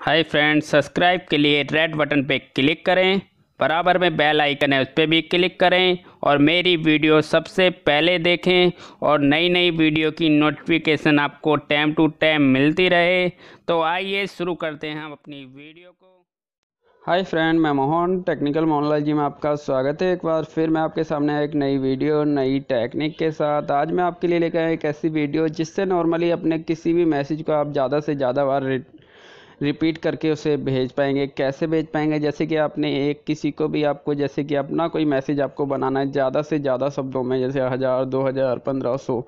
Hi friends, subscribe के लिए red button पे क्लिक करें, बराबर में बेल आइकन है उस पर भी क्लिक करें और मेरी वीडियो सबसे पहले देखें और नई नई वीडियो की नोटिफिकेशन आपको टाइम टू टाइम मिलती रहे। तो आइए शुरू करते हैं हम अपनी वीडियो को। हाय फ्रेंड, मैं मोहन, टेक्निकल मोनोलॉजी में आपका स्वागत है एक बार फिर। मैं आपके सामने एक नई वीडियो, नई टेक्निक के साथ आज मैं आपके लिए लेकर आया एक ऐसी वीडियो जिससे नॉर्मली अपने किसी भी मैसेज को आप ज़्यादा से ज़्यादा बार रिपीट करके उसे भेज पाएँगे। कैसे भेज पाएँगे? जैसे कि आपने एक किसी को भी आपको, जैसे कि अपना कोई मैसेज आपको बनाना है, ज़्यादा से ज़्यादा शब्दों में, जैसे हज़ार, दो हज़ार, पंद्रह सौ,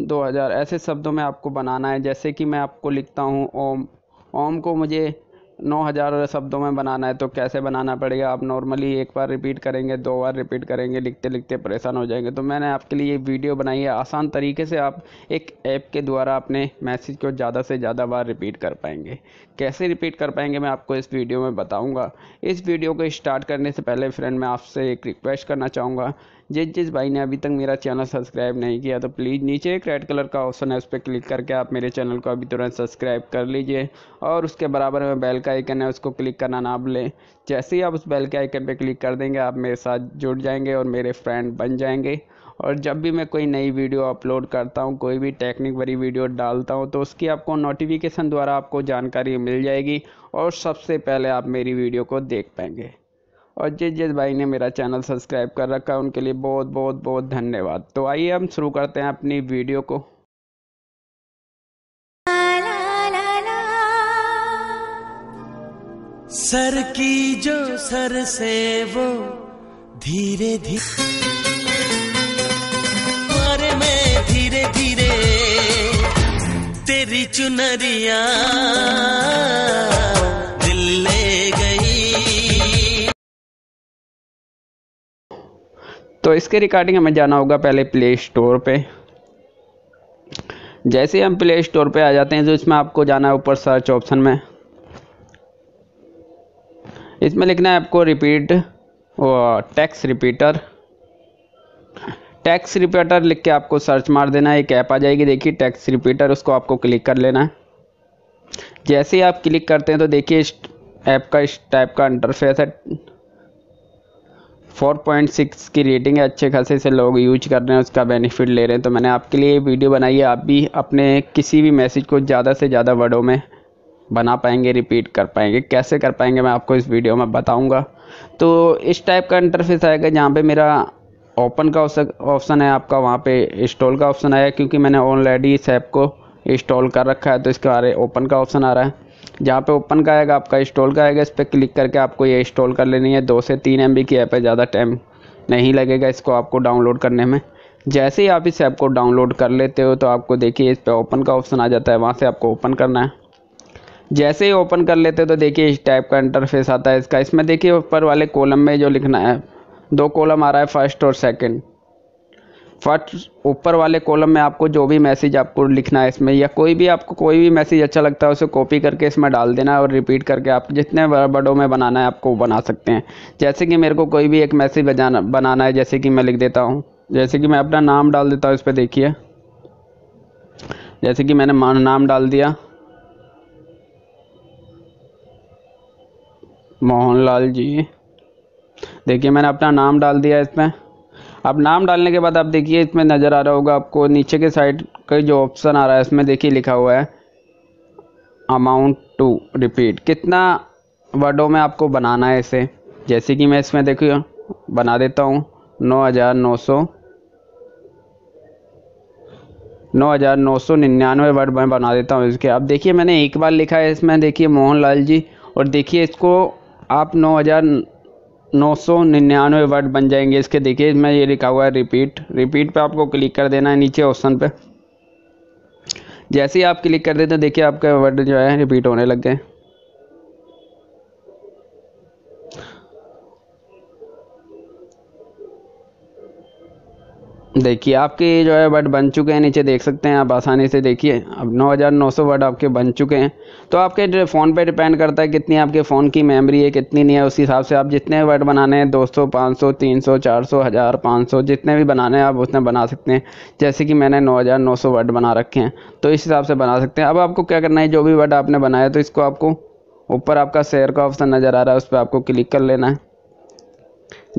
दो हज़ार, ऐसे शब्दों में आपको बनाना है। जैसे कि मैं आपको लिखता हूँ, ओम। ओम को मुझे नौ हज़ार शब्दों में बनाना है तो कैसे बनाना पड़ेगा? आप नॉर्मली एक बार रिपीट करेंगे, दो बार रिपीट करेंगे लिखते लिखते परेशान हो जाएँगे। तो मैंने आपके लिए वीडियो बनाई है। आसान तरीके से आप एक ऐप के द्वारा अपने मैसेज को ज़्यादा से ज़्यादा बार रिपीट कर पाएँगे। कैसे रिपीट कर पाएँगे मैं आपको इस वीडियो में बताऊँगा। इस वीडियो को स्टार्ट करने से पहले फ्रेंड मैं आपसे एक रिक्वेस्ट करना चाहूँगा। जिस जिस भाई ने अभी तक मेरा चैनल सब्सक्राइब नहीं किया तो प्लीज़ नीचे एक रेड कलर का ऑप्शन है, उस पर क्लिक करके आप मेरे चैनल को अभी तुरंत सब्सक्राइब कर लीजिए। और उसके बराबर में बेल का आइकन है, उसको क्लिक करना ना भूलें। जैसे ही आप उस बेल के आइकन पर क्लिक कर देंगे, आप मेरे साथ जुड़ जाएँगे और मेरे फ्रेंड बन जाएँगे। और जब भी मैं कोई नई वीडियो अपलोड करता हूँ, कोई भी टेक्निक भरी वीडियो डालता हूँ तो उसकी आपको नोटिफिकेशन द्वारा आपको जानकारी मिल जाएगी और सबसे पहले आप मेरी वीडियो को देख पाएँगे। और जिस जिस भाई ने मेरा चैनल सब्सक्राइब कर रखा है, उनके लिए बहुत बहुत बहुत धन्यवाद। तो आइए हम शुरू करते हैं अपनी वीडियो को। सर की जो सर से वो धीरे धीरे में धीरे धीरे तेरी चुनरिया। तो इसके रिकॉर्डिंग हमें जाना होगा पहले प्ले स्टोर पे। जैसे हम प्ले स्टोर पे आ जाते हैं तो इसमें आपको जाना है ऊपर सर्च ऑप्शन में। इसमें लिखना है आपको repeat text repeater text repeater लिख के आपको सर्च मार देना है, एक ऐप आ जाएगी। देखिए टैक्स रिपीटर उसको आपको क्लिक कर लेना है। जैसे ही आप क्लिक करते हैं तो देखिए इस ऐप का, इस टाइप का इंटरफेस है। 4.6 की रेटिंग है, अच्छे खासे से लोग यूज़ कर रहे हैं, उसका बेनिफिट ले रहे हैं। तो मैंने आपके लिए वीडियो बनाई है, आप भी अपने किसी भी मैसेज को ज़्यादा से ज़्यादा वर्डों में बना पाएँगे, रिपीट कर पाएँगे। कैसे कर पाएँगे मैं आपको इस वीडियो में बताऊँगा। तो इस टाइप का इंटरफेस आएगा, जहाँ पे मेरा ओपन का ऑप्शन है, आपका वहाँ पे इंस्टॉल का ऑप्शन आया, क्योंकि मैंने ऑलरेडी इस ऐप को इंस्टॉल कर रखा है तो इसके बारे ओपन का ऑप्शन आ रहा है। जहाँ पे ओपन का आएगा, आपका इंस्टॉल का आएगा, इस पर क्लिक करके आपको ये इंस्टॉल कर लेनी है। दो से तीन एमबी की ऐप है, ज़्यादा टाइम नहीं लगेगा इसको आपको डाउनलोड करने में। जैसे ही आप इस ऐप को डाउनलोड कर लेते हो तो आपको देखिए इस पर ओपन का ऑप्शन आ जाता है, वहाँ से आपको ओपन करना है। जैसे ही ओपन कर लेते हो तो देखिए इस टाइप का इंटरफेस आता है इसका। इसमें देखिए ऊपर वाले कॉलम में जो लिखना है, दो कॉलम आ रहा है फ़र्स्ट और सेकंड फ़र्स्ट ऊपर वाले कॉलम में आपको जो भी मैसेज आपको लिखना है इसमें, या कोई भी आपको कोई भी मैसेज अच्छा लगता है, उसे कॉपी करके इसमें डाल देना है और रिपीट करके आप जितने बड़ों में बनाना है, आपको बना सकते हैं। जैसे कि मेरे को कोई भी एक मैसेज बजाना, बनाना है, जैसे कि मैं लिख देता हूँ। जैसे कि मैं अपना नाम डाल देता हूँ इस पर देखिए। जैसे कि मैंने नाम डाल दिया। मोहनलाल जी। देखिए, मैंने अपना नाम डाल दिया इसमें अब नाम डालने के बाद आप देखिए, इसमें नज़र आ रहा होगा आपको, नीचे के साइड का जो ऑप्शन आ रहा है, इसमें देखिए लिखा हुआ है अमाउंट टू रिपीट कितना वर्डों में आपको बनाना है इसे? जैसे कि मैं इसमें देखिए, बना देता हूँ, नौ हज़ार नौ सौ, नौ हज़ार नौ सौ निन्यानवे वर्ड मैं बना देता हूँ इसके। अब देखिए, मैंने एक बार लिखा है, इसमें देखिए मोहनलाल जी, और देखिए इसको आप नौ हज़ार नौ सौ निन्यानवे वर्ड बन जाएँगे इसके। देखिए इसमें ये लिखा हुआ है रिपीट रिपीट पे आपको क्लिक कर देना है, नीचे ऑप्शन पे। जैसे ही आप क्लिक कर देते हैं, देखिए आपका वर्ड जो है रिपीट होने लग गए। देखिए, आपके जो है वर्ड बन चुके हैं, नीचे देख सकते हैं, आप आसानी से देखिए। अब 9900 वर्ड आपके बन चुके हैं। तो आपके फ़ोन पे डिपेंड करता है कितनी आपके फ़ोन की मेमोरी है, कितनी नहीं है। उस हिसाब से आप जितने वर्ड बनाने हैं 200 500 300 400 हज़ार, पाँच जितने भी बनाने हैं, आप उतने बना सकते हैं। जैसे कि मैंने नौ हज़ार नौ सौ वर्ड बना रखे हैं तो इस हिसाब से बना सकते हैं। अब आपको क्या करना है, जो भी वर्ड आपने बनाया तो इसको आपको ऊपर आपका शेयर का ऑप्शन नज़र आ रहा है, उस पर आपको क्लिक कर लेना है।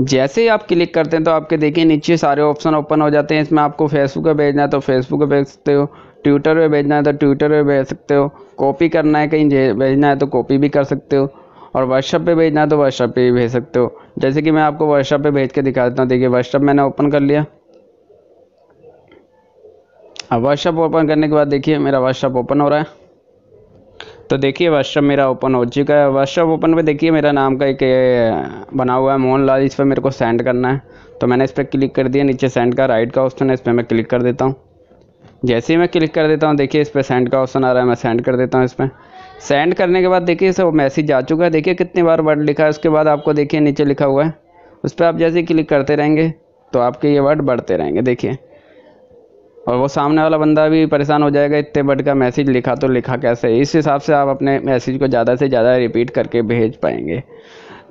जैसे ही आप क्लिक करते हैं तो आपके देखिए नीचे सारे ऑप्शन ओपन हो जाते हैं। इसमें आपको फेसबुक पे भेजना है तो फेसबुक पे भेज सकते हो ट्विटर पे भेजना है तो ट्विटर पे भेज सकते हो कॉपी करना है कहीं भेजना है तो कॉपी भी कर सकते हो, और व्हाट्सअप पे भेजना है तो व्हाट्सअप पे भी भेज सकते हो। जैसे कि मैं आपको व्हाट्सअप पे भेज के दिखा देता हूँ। देखिए व्हाट्सअप मैंने ओपन कर लिया। अब व्हाट्सअप ओपन करने के बाद देखिए मेरा व्हाट्सअप ओपन हो रहा है। तो देखिए व्हाट्सअप मेरा ओपन हो चुका है। व्हाट्सअप ओपन पे देखिए, मेरा नाम का एक बना हुआ है मोहन लाल। इस पर मेरे को सेंड करना है। तो मैंने इस पर क्लिक कर दिया। नीचे सेंड का राइट का ऑप्शन है। इस पर मैं क्लिक कर देता हूँ। जैसे ही मैं क्लिक कर देता हूँ, देखिए, इस पर सेंड का ऑप्शन आ रहा है। मैं सेंड कर देता हूँ इस पर सेंड करने के बाद देखिए इसे मैसेज आ चुका है। देखिए, कितनी बार वर्ड लिखा है। उसके बाद आपको देखिए, नीचे लिखा हुआ है। उस पर आप जैसे ही क्लिक करते रहेंगे तो आपके ये वर्ड बढ़ते रहेंगे। देखिए। और वो सामने वाला बंदा भी परेशान हो जाएगा, इतने बट का मैसेज लिखा तो लिखा कैसे? इस हिसाब से आप अपने मैसेज को ज़्यादा से ज़्यादा रिपीट करके भेज पाएँगे।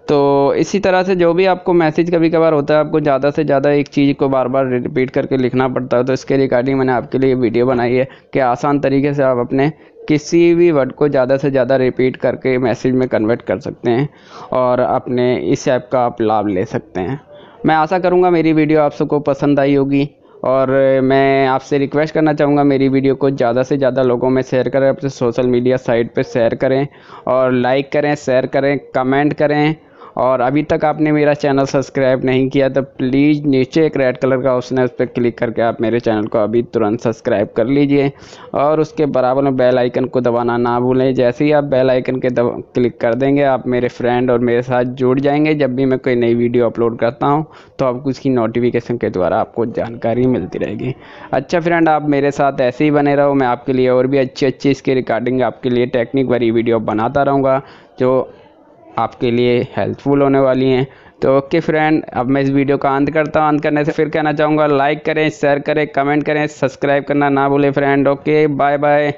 तो इसी तरह से जो भी आपको मैसेज कभी कभार होता है, आपको ज़्यादा से ज़्यादा एक चीज़ को बार बार रिपीट करके लिखना पड़ता है। तो इसके रिगार्डिंग मैंने आपके लिए वीडियो बनाई है कि आसान तरीके से आप अपने किसी भी वर्ड को ज़्यादा से ज़्यादा रिपीट करके मैसेज में कन्वर्ट कर सकते हैं और अपने इस ऐप का आप लाभ ले सकते हैं। मैं आशा करूँगा मेरी वीडियो आप सबको पसंद आई होगी। और मैं आपसे रिक्वेस्ट करना चाहूँगा मेरी वीडियो को ज़्यादा से ज़्यादा लोगों में शेयर करें, अपने सोशल मीडिया साइट पर शेयर करें और लाइक करें, शेयर करें, कमेंट करें। और अभी तक आपने मेरा चैनल सब्सक्राइब नहीं किया तो प्लीज़ नीचे एक रेड कलर का ऑप्शन है, उस पर क्लिक करके आप मेरे चैनल को अभी तुरंत सब्सक्राइब कर लीजिए। और उसके बराबर में बेल आइकन को दबाना ना भूलें। जैसे ही आप बेल आइकन के दब, क्लिक कर देंगे, आप मेरे फ्रेंड और मेरे साथ जुड़ जाएँगे। जब भी मैं कोई नई वीडियो अपलोड करता हूँ तो आपको उसकी नोटिफिकेशन के द्वारा आपको जानकारी मिलती रहेगी। अच्छा फ्रेंड, आप मेरे साथ ऐसे ही बने रहो। मैं आपके लिए और भी अच्छी अच्छी इसके रिकॉर्डिंग, आपके लिए टेक्निक वाली वीडियो बनाता रहूँगा, जो आपके लिए हेल्पफुल होने वाली हैं। तो ओके फ्रेंड, अब मैं इस वीडियो का अंत करता हूँ। अंत करने से फिर कहना चाहूँगा लाइक करें शेयर करें कमेंट करें सब्सक्राइब करना ना भूलें फ्रेंड। Okay bye bye